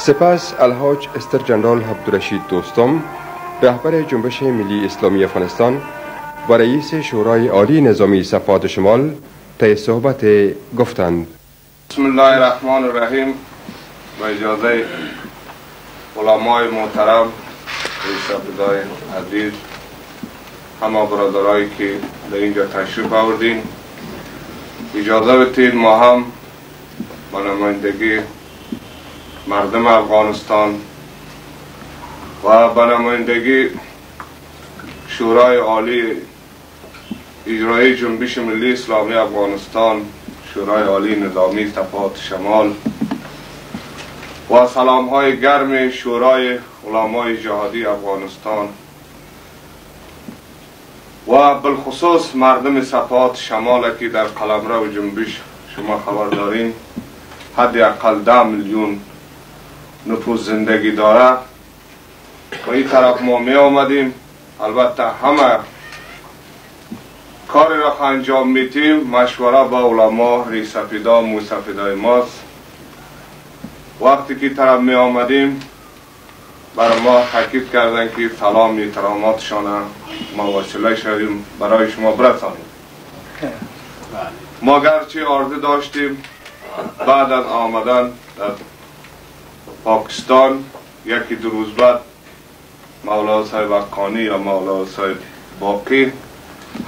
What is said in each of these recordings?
سپس الحاج استر جنرال عبدالرشید دوستم رهبر جنبش ملی اسلامی افغانستان و رئیس شورای عالی نظامی صفات شمال طی صحبت گفتند. بسم الله الرحمن الرحیم. با اجازه علمای محترم رئیس عزیز همه برادرایی که در اینجا تشریف آوردین. اجازه بتید ما هم با نمایندگی مردم افغانستان و به شورای عالی اجرایی جنبش ملی اسلامی افغانستان شورای عالی نظامی صفات شمال و سلام های گرم شورای علمای جهادی افغانستان و بالخصوص مردم صفات شمال که در قلمرو جنبش شما خبر دارین حد اقل ده میلیون نفوذ زندگی داره و این طرف ما می آمدیم. البته همه کاری را انجام میتیم مشوره با علما ریسفیدا موسفیدای ماست. وقتی که طرف می آمدیم برای ما تاکید کردن که سلام احتراماتشان ما وسیله شدیم. برای شما برسانیم. ما گرچه آرزو داشتیم بعد از آمدن در پاکستان یکی دو روز بعد مولا صاحب اقانی یا مولا صاحب باقی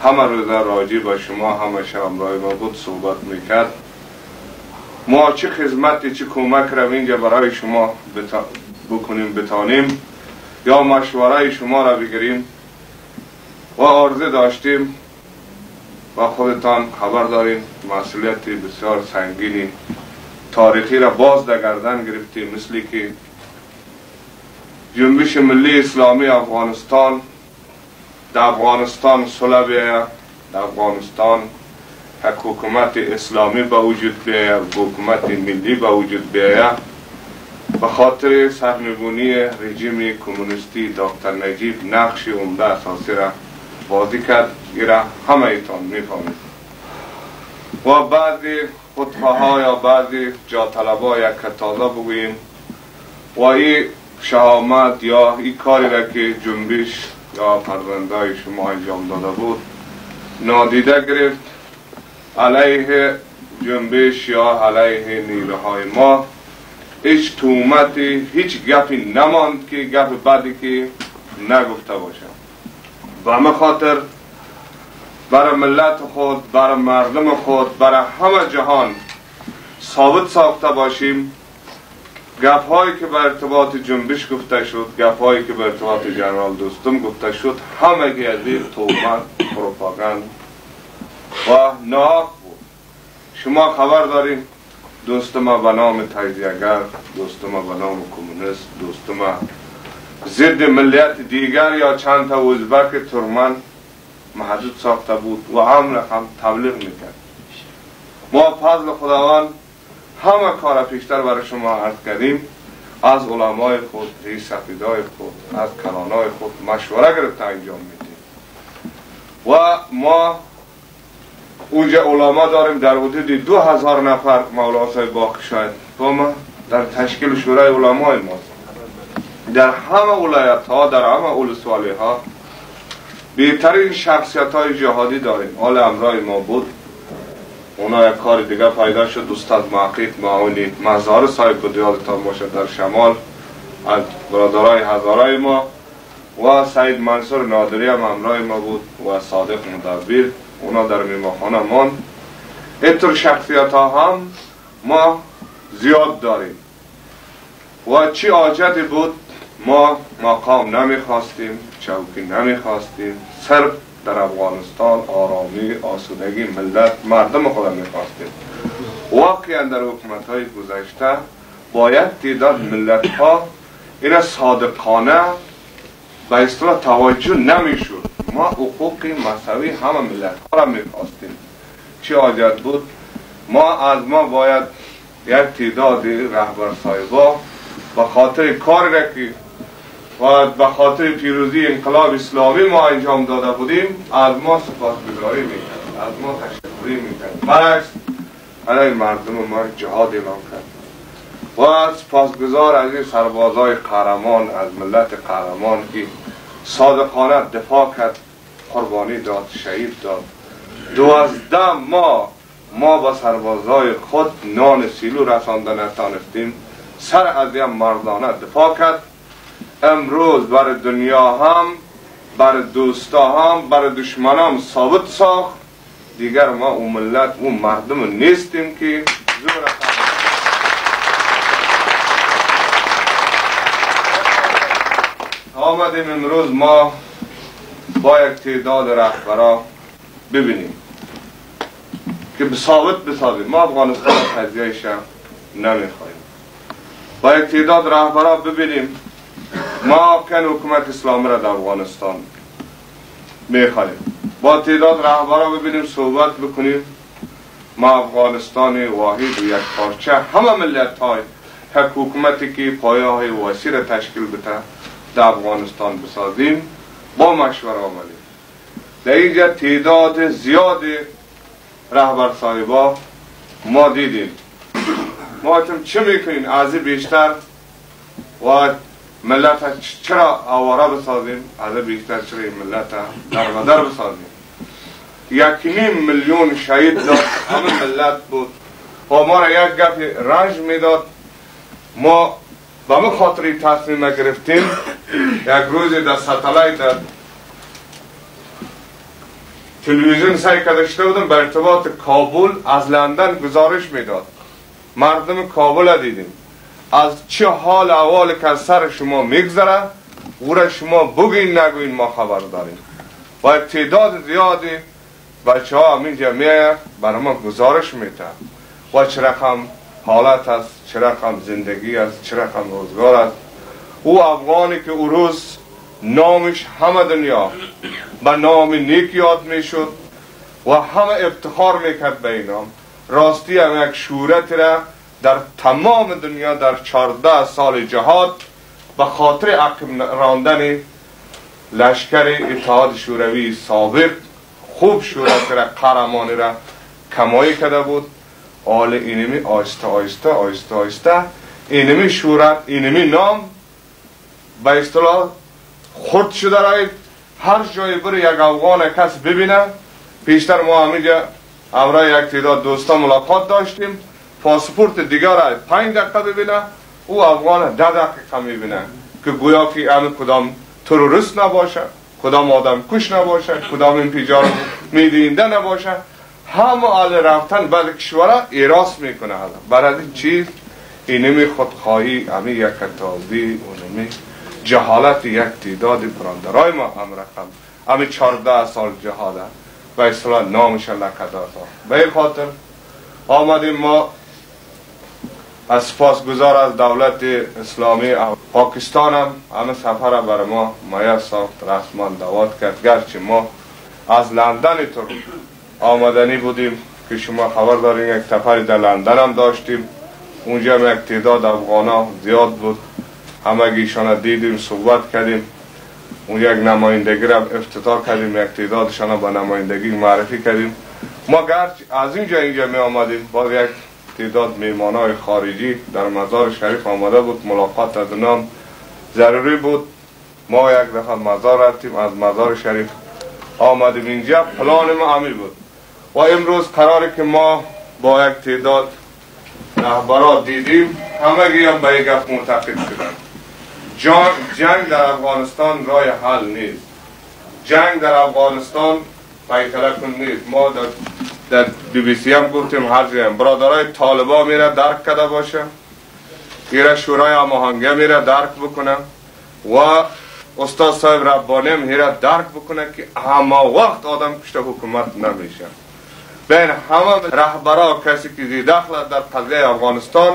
همه روزه راجی با شما همه همراه ما بود صحبت می‌کرد. ما چه خدمتی چه کمک رو اینجا برای شما بکنیم بتانیم؟ یا مشوره شما را بگیریم؟ و عرضه داشتیم و خودتان خبر داریم مسئولیت بسیار سنگینی تاریخی را باز در گردن گرفتیم مثل که جنبش ملی اسلامی افغانستان در افغانستان صلح در افغانستان حکومت اسلامی به وجود بیایه حکومت ملی به وجود بیایه به خاطر سرنگونی رژیم کمونیستی دکتر نجیب نقش عمده اساسی را بازی کرد. ایرا همه ایتان می‌فهمید. و بعضی خطبه ها یا بعضی جا طلبا یک تازه بگوییم. و این شهامت یا این کاری را که جنبش یا فرزنده شما انجام داده بود نادیده گرفت علیه جنبش یا علیه نیروهای ما. هیچ تومتی هیچ گپی نماند که گپ بعدی که نگفته باشم. و خاطر برای ملت خود برای مردم خود برای همه جهان ثابت ساخته باشیم. گپ هایی که به ارتباط جنبش گفته شد گپ هایی که به ارتباط جنرال دوستم گفته شد همه گردی تومت پروپاگند و ناک بود. شما خبر داریم دوست ما به نام تجزیهگر دوست ما به نام کمونیست دوست ما ضد ملیت دیگر یا چند تا ازبک ترمن محدود ساخته بود و هم رقم تبلیغ می‌کرد. ما فضل خداوند همه کار پیشتر برای شما عرض کردیم. از علمای خود رئیس سفیدای خود از کلانای خود مشوره گرفته انجام میدیم. و ما اونجا علما داریم در حدود دو هزار نفر مولا صاحب باقی شاید. ما در تشکیل شورای علمای ماست در همه ولایت ها در همه اولسوالی ها بهترین شخصیت های جهادی داریم. حال امرای ما بود. اونا یک کار دیگه پیدا شد. استاد محقیق معاونی مزار صاحب بود. یادتان باشد در شمال. از برادرای هزارای ما. و سید منصور نادری هم امرای ما بود و صادق مدبیر اونا در میماخانه مان اینطور شخصیت ها هم ما زیاد داریم. و چی آجدی بود؟ ما مقام نمی‌خواستیم. چوکی نمی‌خواستیم. صرف در افغانستان آرامی آسودگی ملت مردم خود می‌خواستیم. واقعا در حکومت های گذشته باید تعداد ملت ها این صادقانه به اصطلاح توجه نمی‌شد. ما حقوق مساوی همه ملت ها را می‌خواستیم. چه حاجت بود؟ ما از ما باید یک تعداد رهبر صاحبا به خاطر کاری که و به خاطر پیروزی انقلاب اسلامی ما انجام داده بودیم از ما سپاس گذاری می‌کرد از ما تشکری می‌کرد. برعکس برای مردم ما جهاد اعلام کرد. و سپاسگزار از این سربازای قهرمان از ملت قهرمان که صادقانه دفاع کرد قربانی داد شهید داد. دوازده ما ما با سربازای خود نان سیلو رسانده نتانستیم سر از این مردانه دفاع کرد. امروز بر دنیا هم بر دوستا هم بر دشمن هم ثابت ساخت. دیگر ما اون ملت اون مردم نیستیم که زور آمدیم امروز ما با یک تعداد رهبرا ببینیم که ثابت بسازیم ما افغانستان تجزیهش نمی‌خواهیم با یک تعداد رهبرا ببینیم ما کن حکومت اسلامی را در افغانستان می‌خواهیم با تعداد رهبرا ببینیم صحبت بکنیم. ما افغانستان واحد و یک پارچه. همه ملت های حکومتی که پایه های وسیع را تشکیل بده در افغانستان بسازیم. با مشوره آمدیم. در اینجا تعداد زیاد رهبر صاحبا ما دیدیم. ما چه می‌کنیم از بیشتر؟ و ملت چرا آواره بسازیم؟ از بیشتر چرا ملت در بدر بسازیم؟ یک نیم میلیون شهید داد. همه ملت بود. و ما را یک گپ رنج می‌داد. ما به ما خاطری تصمیم گرفتیم یک روز در ستلای در تلویزیون سعی کدشته بودم به ارتباط کابل از لندن گزارش می‌داد. مردم کابل دیدیم. از چه حال احوال سر شما میگذره او را شما بگین نگوین ما خبر داریم. و تعداد زیادی بچه ها همینجا میایه برای ما گزارش میده. و چه رقم حالت است چه رقم زندگی است چه رقم روزگار است. او افغانی که او روز نامش همه دنیا به نام نیک یاد می‌شد و همه افتخار می‌کرد به این نام راستی هم یک شورت را در تمام دنیا در چارده سال جهاد به خاطر عقب راندن لشکر اتحاد شوروی سابق خوب شورت را را کمایی کرده بود. آل اینمی آیسته آیسته آیسته آیسته. اینمی شورت اینمی نام به اصطلاح خود شده رای هر جای بر یک افغان کس ببینه پیشتر ما همینجا امرای یک تعداد دوستا ملاقات داشتیم. پاسپورت دیگر را پنج دقیقه ببینه. او افغان ده دقیقه می‌بینه. که گویا که همه کدام تروریست نباشه کدام آدم کش نباشه کدام انفجار میدینده نباشه. همه آل رفتن بعد کشوره ایراس می‌کنه برای این چیز اینمی خودخواهی همی یک تازی اونمی جهالت یک تعداد براندرای ما هم رقم. همی چارده سال جهالت و اصلا نامش لکدار به این خاطر آمدیم ما از سپاس گذار از دولت اسلامی پاکستان هم همه سفر برای ما مایه ساخت رسمان دوات کرد. گرچه ما از لندن تو آمدنی بودیم که شما خبر دارین یک سفر در لندن هم داشتیم. اونجا هم یک تعداد افغان زیاد بود. همه ایشان دیدیم صحبت کردیم. اون یک نمایندگی را افتتاح کردیم. یک تعدادشان با نمایندگی معرفی کردیم. ما گرچه از اینجا اینجا می آمدیم با یک تعداد میمان های خارجی در مزار شریف آمده بود ملاقات از نام ضروری بود. ما یک دفعه مزار رفتیم از مزار شریف آمدیم. اینجا پلان ما همی بود. و امروز قراره که ما با یک تعداد رهبرات دیدیم همه هم به یک گفت معتقد شدن. جنگ در افغانستان رای حل نیست. جنگ در افغانستان کن نیست. ما در در بی بی سی هم گفتیم هر جایم برادرای طالبا میره درک کده باشه. ایره شورای آماهنگه میره درک بکنه. و استاد صاحب ربانی هم میره درک بکنه که همه وقت آدم کشته حکومت نمیشه. بین همه رهبرا کسی که زی دخل در قضیه افغانستان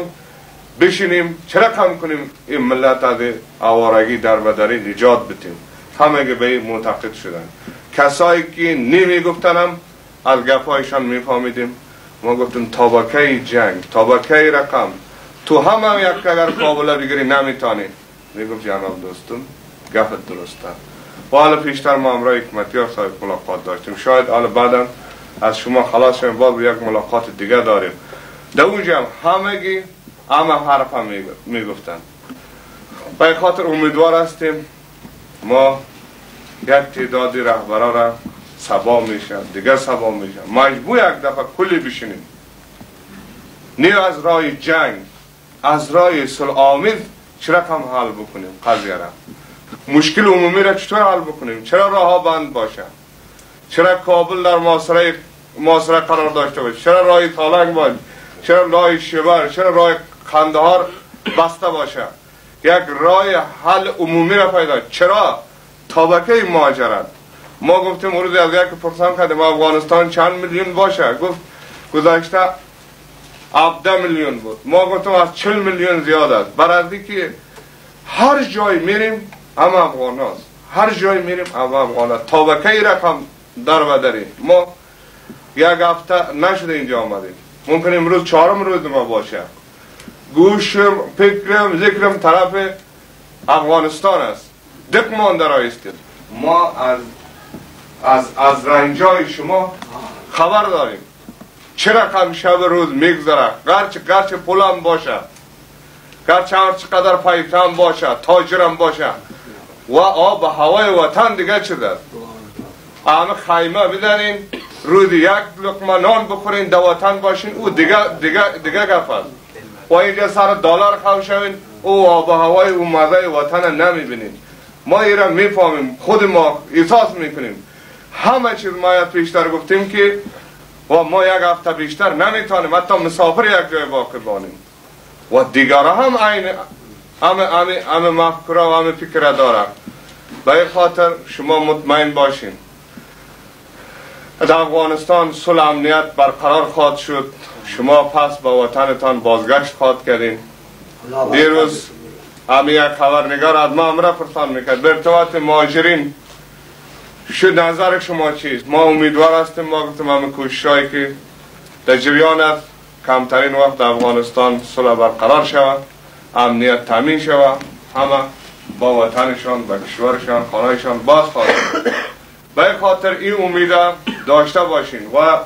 بشینیم چرا کم کنیم؟ این ملت از آوارگی در بدری نجات بتیم. همه به این معتقد شدن. کسایی که نیمی گفتنم از گفایشان میفهمیدیم. ما گفتیم تابکه جنگ تابکه رقم. تو همه یک اگر کابله بگیری نمیتانی می‌گفت جناب دوستم گفت درسته و حالا پیشتر ما امرای حکمتی ها صاحب ملاقات داشتیم. شاید حالا بعدا از شما خلاص شما باز یک ملاقات دیگه داریم. در اونجا هم همگی همه حرف هم می‌گفتن. به خاطر امیدوار هستیم. ما یک تعدادی رهبرا را سبا میشن دیگه سبا میشن مجبور یک دفعه کلی بشینیم. نه از رای جنگ از رای صلح آمید چرا کم حل بکنیم؟ قضیه را. مشکل عمومی را چطور حل بکنیم؟ چرا راه بند باشه؟ چرا کابل در محاصره محاصره قرار داشته باشه؟ چرا راه تالنگ باشه؟ چرا راه شبر؟ چرا راه قندهار بسته باشه؟ یک رای حل عمومی را پیدا چرا؟ طبقه مهاجرت ما گفتیم روز از یک پرسان کردیم افغانستان چند میلیون باشه. گفت گذاشته 17 میلیون بود. ما گفتم از 40 میلیون زیاد است. برای که هر جای میریم هم افغان هست هر جای میریم هم افغان هست طبقه رقم در بدریم ما یک هفته نشده اینجا آمدیم. ممکن امروز چهارم روز ما باشه. گوشم فکرم ذکرم طرف افغانستان است. دق ما در ما از از از رنجای شما خبر داریم. چه رقم شب روز میگذره؟ گرچه گرچه پولم باشه. گرچه هر چقدر پیتم باشه تاجرم باشه. و آب هوای وطن دیگه چه دست همه خیمه بدنین روز یک لقمه نان بخورین دو وطن باشین. او دیگه دیگه دیگه گپ و اینجا سر دلار خو شوین. او آب هوای او مزه وطن نمی‌بینین. ما ایران می‌فهمیم. خود ما احساس می‌کنیم. همه چیز ما پیشتر گفتیم که و ما یک هفته بیشتر نمی‌تونیم حتی مسافر یک جای واقع بانیم. و دیگر هم این همه همه همه مفکره و همه فکر داره به خاطر شما مطمئن باشین. در افغانستان صلح امنیت برقرار خواهد شد. شما پس به وطنتان بازگشت خواهد کردین. دیروز همه یک خبرنگار از ما امره پرسان می‌کرد. به ارتباط مهاجرین شد نظر شما چیست؟ ما امیدوار هستیم ما گفتیم همه که در جریان است. کمترین وقت افغانستان صلح برقرار شود. امنیت تامین شود. همه با وطنشان با کشورشان خانهشان باز خواهد به خاطر این امید داشته باشین و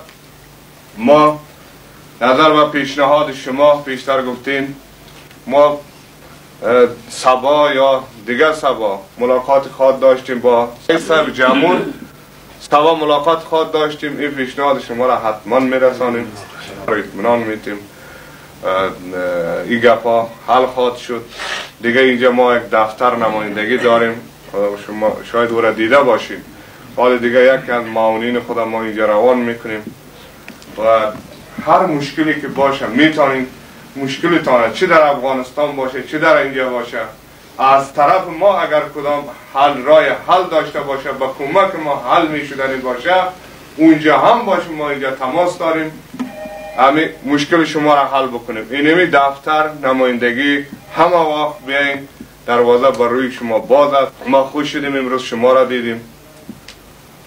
ما نظر و پیشنهاد شما پیشتر گفتین. ما سبا یا دیگر سبا ملاقات خواد داشتیم با سر جمعون سبا ملاقات خواد داشتیم. این پیشنهاد شما را حتما میرسانیم. اطمینان میتیم. این گپا حل خواد شد. دیگه اینجا ما یک دفتر نمایندگی داریم. شما شاید او را دیده باشید حال دیگه یک از معاونین خودم ما اینجا روان می‌کنیم. و هر مشکلی که باشه می‌تونیم مشکلتانه چه در افغانستان باشه چه در اینجا باشه. از طرف ما اگر کدام حل رای حل داشته باشه با کمک ما حل می شدنی باشه اونجا هم باشه ما اینجا تماس داریم. همین مشکل شما را حل بکنیم. اینمی دفتر نمایندگی همه وقت بیاین دروازه بر روی شما باز است. ما خوش شدیم امروز شما را دیدیم.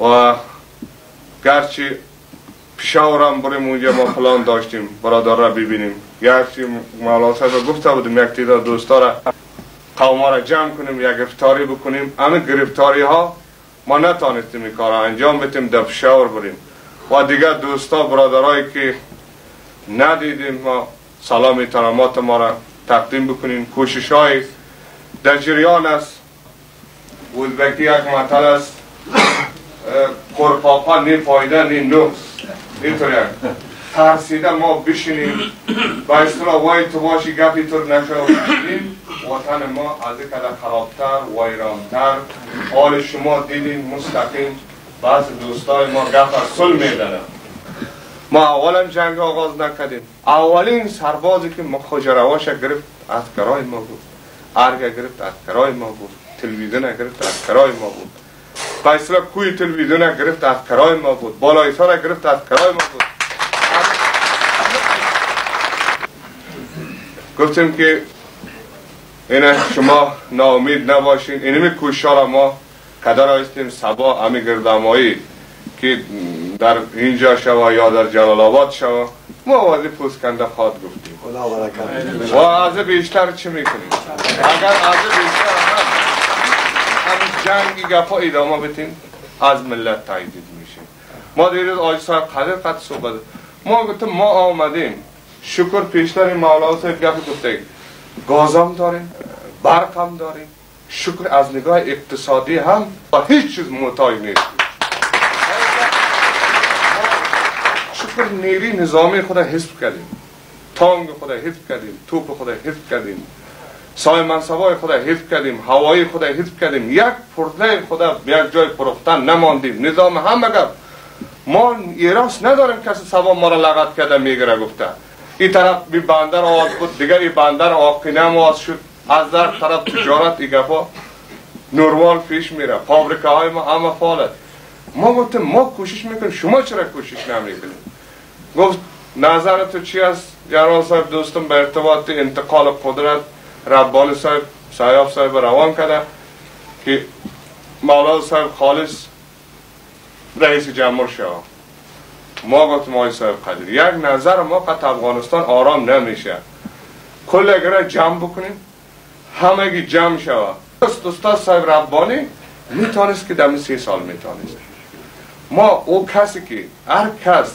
و گرچه پیشاورم بریم اونجا ما پلان داشتیم برادر را ببینیم. گرچه مولا صاحب گفته بودیم یک تعداد دوستا را قوم را جمع کنیم یک گرفتاری بکنیم. همه گرفتاری ها ما نتانستیم این کار انجام بدیم در پیشاور بریم. و دیگر دوستا برادرایی که ندیدیم ما سلام تنامات ما را تقدیم بکنیم. کوشش های در جریان است. اوزبکی یک مطل است. قرپاپا نی فایده نی نقص. اینطور یک ترسیده ما بشینیم. با اصطلاح وای تو باشی گپی تو وطن ما از این کده خرابتر ویرانتر. حال شما دیدین مستقیم. بعض دوستای ما گپ از سل ما اولم جنگ آغاز نکردیم. اولین سربازی که ما خوجرواش گرفت از کرای ما بود. ارگ گرفت از کرای ما بود. تلویزیون گرفت از کرای ما بود. با کوی تلویزیون گرفت از کرای ما بود. بالای سر گرفت از کرای ما بود. گفتیم که اینه شما ناامید نباشین. اینمی کوشا ما. کدر آیستیم سبا امی گردمایی که در اینجا شوا یا در جلال آباد شوا ما وزی پوسکنده خواد گفتیم. و از بیشتر چی می‌کنیم؟ اگر از بیشتر جنگی گفا ادامه بتیم از ملت تایدید میشیم. ما دیروز آج صاحب قدر قد صحبت ما گفتیم ما آمدیم. شکر پیشتر مولا صاحب گفت گفته. گازم داریم برق هم داریم. شکر از نگاه اقتصادی هم با هیچ چیز محتاج نیست. شکر نیری نظامی خدا حفظ کردیم. تانگ خدا حفظ کردیم. توپ خدا حفظ کردیم. سای منصبای خدا حفظ کردیم هوایی خدا حفظ کردیم. یک پرده خدا یک جای پرفتن نماندیم. نظام هم اگر ما ایراس نداریم کسی سوا ما را لغت کرده میگره گفته. این طرف بی بندر آواز بود دیگه این بندر آقینه هم آواز شد. از در طرف تجارت ای گفا نوروال پیش میره. فابریکه های ما همه فعالت ما گفتیم ما کوشش می‌کنیم. شما چرا کوشش نمی‌کنیم گفت نظر تو چی است؟ جنرال صاحب دوستم به ارتباط انتقال قدرت ربانی صاحب سیاف صاحب روان کرده که مولا صاحب خالص رئیس جمهور شود ما گفتم آقای صاحب قدر یک نظر ما قط افغانستان آرام نمیشه کل اگر جمع بکنیم همگی جمع شود است استاد صاحب ربانی می‌تونست که دمی سی سال می‌تونست ما او کسی که هر کس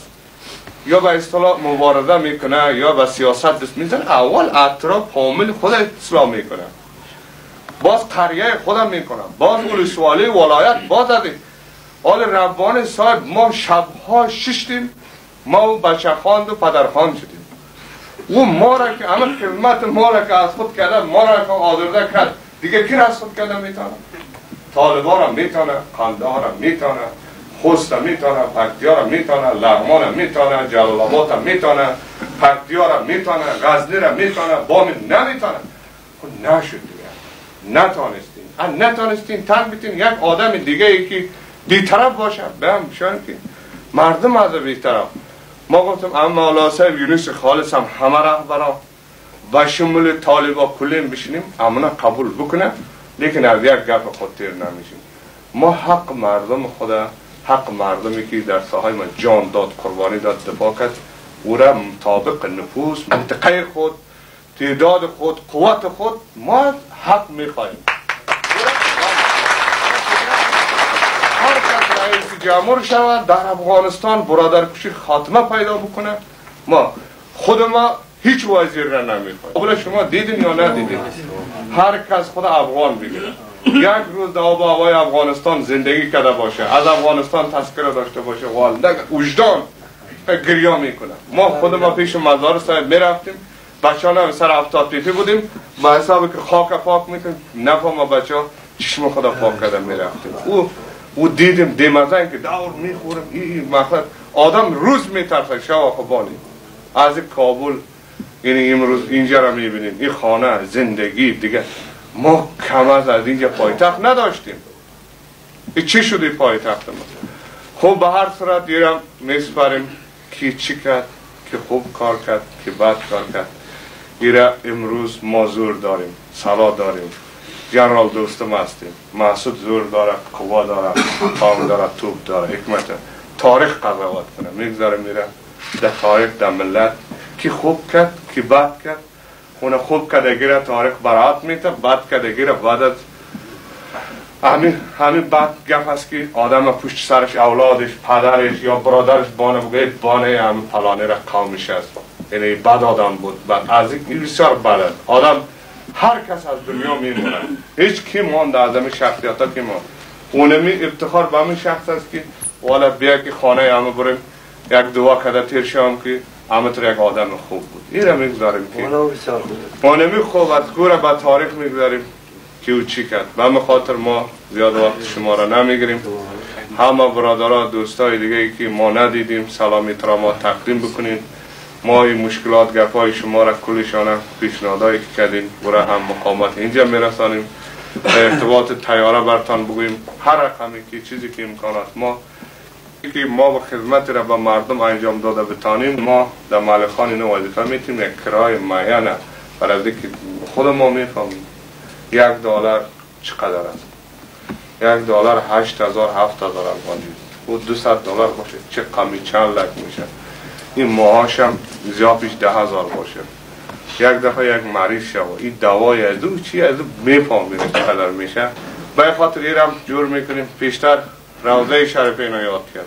یا به اصطلاح مبارزه می‌کنه یا به سیاست دست می‌زنه اول اطراف حامل خود اسلام می‌کنه. باز قریه خودم می‌کنه باز ولسوالی ولایت باز ادی آل ربان صاحب ما شبها ششتیم ما بچه خاند و پدر خاند شدیم. او ما را که همه خدمت ما را که از خود کرده ما را که آزرده کرد. دیگه کی را از خود کرده می‌تونه؟ طالبان را می‌تونه قندهار را می‌تونه. خوست می‌تونه پکتیا را می‌تونه لغمان می‌تونه جلال آباد می‌تونه پکتیا را می‌تونه غزنی را می‌تونه بامی نمی‌تونه خب نشد دیگه. نتانستین نتانستین تن بیتین یک آدم دیگه ای که بیطرف باشه. به هم که مردم از بیطرف. ما گفتم اما مولا صاحب یونس خالص هم همه رهبران و شمول طالبا کلیم بشینیم امنا قبول بکنه لیکن از یک گپ خود تیر نمیشیم. ما حق مردم خدا حق مردمی که در ساهای ما جان داد قربانی داد دفاع کرد. او را مطابق نفوس منطقه خود تعداد خود قوت خود ما حق می‌خواهیم. هر کس رئیس جمهور شود در افغانستان برادر کشی خاتمه پیدا بکنه. ما خود ما هیچ وزیر را نمی‌خواهیم قبل شما دیدین یا ندیدین؟ هر کس خود افغان بگیره یک روز در آب هوای افغانستان زندگی کرده باشه. از افغانستان تذکره داشته باشه. والده وجدان گریا می‌کنه. ما خود ما پیش مزار صاحب می‌رفتیم. بچه ها سر افتاد پیپی بودیم. با حسابی که خاک پاک می‌کنیم. نفهم بچه ها چشم خدا پاک کرده می‌رفتیم. او او دیدیم دیمزن که دور می‌خوریم. این مقصد آدم روز میترسه. شوا خبانی از کابل یعنی امروز اینجا را می‌بینیم این خانه زندگی دیگه. ما کم از اینجا پایتخت نداشتیم. ای چی شده پایتخت ما؟ خب به هر صورت دیرم میسپریم کی چی کرد که خوب کار کرد که بد کار کرد. ایره امروز ما زور داریم سلا داریم. جنرال دوستم هستیم. محسود زور داره قوا داره تام داره توپ داره حکمت. تاریخ قضاوت کنه. می‌گذاره میره در تاریخ در ملت کی خوب کرد کی بد کرد. خونه خوب کدگی تاریخ برات میته بد را بعد از همین همین بد گپ است که آدم پشت سرش اولادش پدرش یا برادرش بانه بگه بانه هم فلانه را قومش است یعنی بد آدم بود. بد از این بسیار بد آدم هر کس از دنیا میمونه. هیچ کی مانده از همین شخصیت ها که ما اونمی افتخار به همین شخص است که والا بیا که خانه همه بریم. یک دعا کده تیر شام که همه طور یک آدم خوب بود. این را می‌گذاریم که اونمی خوب از گوره به تاریخ می‌گذاریم که او چی کرد. به همه خاطر ما زیاد وقت شما را نمی‌گیریم. همه برادرها دوستای دیگه ای که ما ندیدیم سلام احترامات تقدیم بکنیم ما این مشکلات گپای شما را کلشانه پیشنهادایی که کردین برای هم مقامت اینجا میرسانیم. ارتباط تیاره برتان بگوییم. هر رقمی که چیزی که امکانات ما که ما با خدمت را به مردم انجام داده بتانیم ما در مالخان اینو وظیفه میتیم یک کرای معینه برای که خود ما می‌فهمیم یک دلار چقدر است یک دلار هشت هزار هفت هزار افغانی و دو دلار باشه چه کمی چند لک میشه این ماهاش هم زیادش ده هزار باشه یک دفعه یک مریض شو این دوای از او چی از او می‌فهمیم چقدر میشه به خاطر ایرم جور می‌کنیم پیشتر روضه شریفین رو یاد کرد.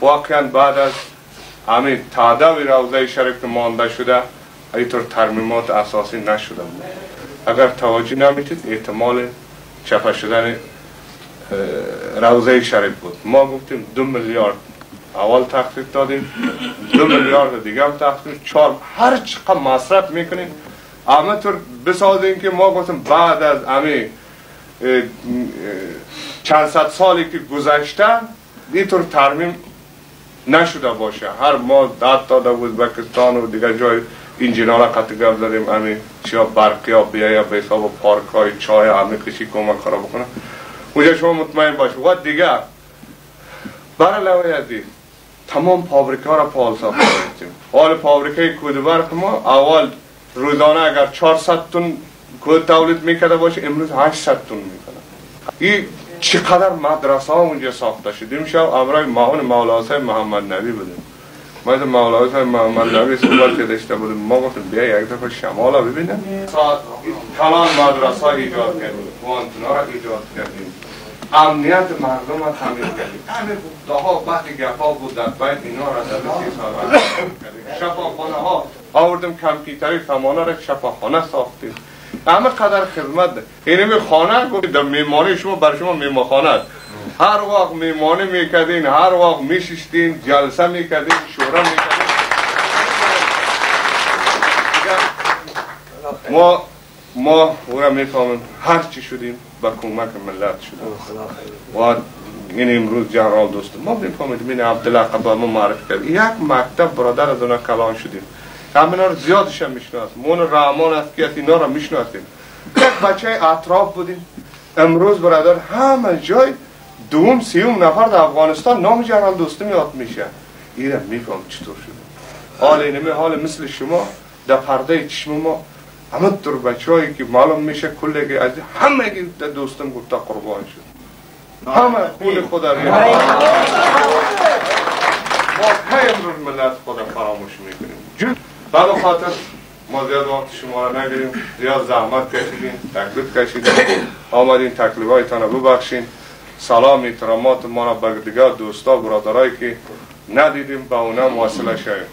واقعا بعد از همین تعداد روزه شریف مانده شده اینطور ترمیمات اساسی نشده بود. اگر توجه نمیتید احتمال چپه شدن روزه شریف بود. ما گفتیم دو میلیارد اول تخفیف دادیم دو میلیارد دیگه هم تخفیف. چهار هر چقدر مصرف می‌کنیم اما طور بسازیم که ما گفتیم بعد از امی چند صد سالی که گذشته اینطور ترمیم نشده باشه. هر ما داد داده بکستان و دیگه جای انجینا را قطع داریم امی چیا برقی ها بیا یا به حساب پارک های چای امی کشی کمک کارا بکنه. اونجا شما مطمئن باشه و دیگه برای لوی ازی تمام پابریکه ها را پال ساخته حال پابریکه کودبرق ما اول روزانه اگر 400 تن کود تولید می‌کرده باشه امروز 800 تن می‌کنه این چقدر مدرسه ها اونجا ساخته شد امشب امرای معاون مولا حسین محمد نبی بودیم. ما از مولا حسین محمد نبی صحبت که داشته بودیم ما گفتیم بیا یک دفعه شمال ببینیم. کلان مدرسه ایجاد کردیم وانتونا را ایجاد کردیم. امنیت مردم را تامین کردیم. همین ها وقتی گفا بود در بیت اینا را در سی سال شفاخانه ها آوردیم کمپیوتری سامانه را شفاخانه ساختیم. همه قدر خدمت ده. اینمی خانه گفت در میمانی شما بر شما میمخانه هر وقت میمانی می‌کردین هر وقت میششتین جلسه می‌کردین شورا می‌کردین. ما ما او می‌فهمیم هر چی شدیم با کمک ملت شدیم. و این امروز جنرال دوست ما می‌فهمیم این عبدالله قبا ما معرف کرد. یک مکتب برادر از اونا کلان شدیم. همینا رو زیادش هم میشناس مون رحمان است که اینا رو می‌شناسیم. یک بچه اطراف بودیم. امروز برادر همه جای دوم سیوم نفر در افغانستان نام جنرال دوستی میاد میشه. ایره میفهم چطور شده. حال اینمه حال مثل شما در پرده چشم ما همه در بچه هایی که معلوم میشه کلی از همه دوستم گفته قربان شد. همه خون خود ما پای امروز ملت خود فراموش می‌کنیم بعد خاطر ما زیاد وقت شما را نگیریم. زیاد زحمت کشیدیم. تکلیف کشیدیم. آمدین تکلیف هایتان رو ببخشین. سلام احترامات ما را به دوستا برادرایی که ندیدیم به اونا مواصله شویم.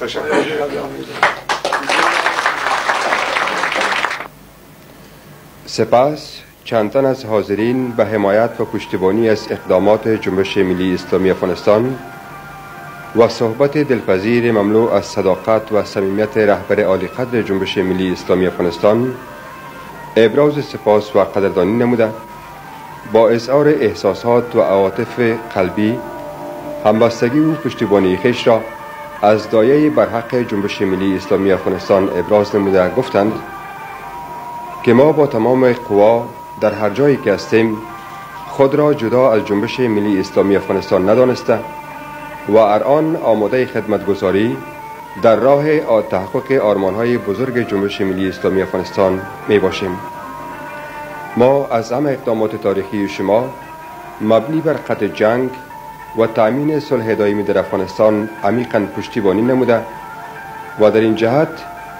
تشکر. سپس چند تن از حاضرین به حمایت و پشتیبانی از اقدامات جنبش ملی اسلامی افغانستان و صحبت دلپذیر مملو از صداقت و صمیمیت رهبر عالی قدر جنبش ملی اسلامی افغانستان ابراز سپاس و قدردانی نموده با اظهار احساسات و عواطف قلبی همبستگی و پشتیبانی خیش را از دایه برحق جنبش ملی اسلامی افغانستان ابراز نموده گفتند که ما با تمام قوا در هر جایی که هستیم خود را جدا از جنبش ملی اسلامی افغانستان ندانسته و ارآن آماده خدمتگذاری در راه تحقق های بزرگ جنبش ملی اسلامی افغانستان می باشیم. ما از همه اقدامات تاریخی شما مبنی بر قطع جنگ و تأمین صلح دائمی در افغانستان عمیقا پشتیبانی نموده و در این جهت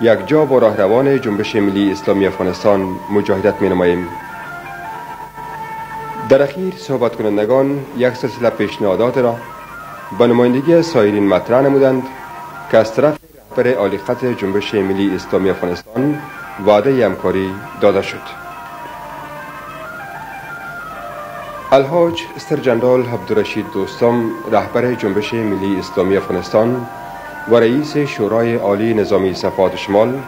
یک جا با راهروان جنبش ملی اسلامی افغانستان مجاهدت می نماییم. در اخیر صحبت کنندگان یک سلسله پیشنهادات را به نمایندگی سایرین مطرح نمودند که از طرف رهبر عالی جنبش ملی اسلامی افغانستان وعده همکاری داده شد. الحاج استر جنرال عبدالرشید دوستم رهبر جنبش ملی اسلامی افغانستان و رئیس شورای عالی نظامی صفات شمال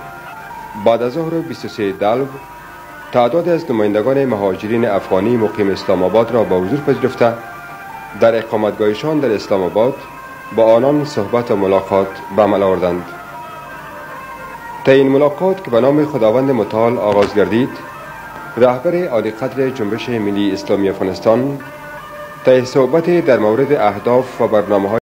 بعد از ظهر 23 دلو تعداد از نمایندگان مهاجرین افغانی مقیم اسلام آباد را با حضور پذیرفته در اقامتگاهشان در اسلام آباد با آنان صحبت و ملاقات به عمل آوردند. تا این ملاقات که به نام خداوند متعال آغاز گردید رهبر عالی قدر جنبش ملی اسلامی افغانستان تا صحبت در مورد اهداف و برنامه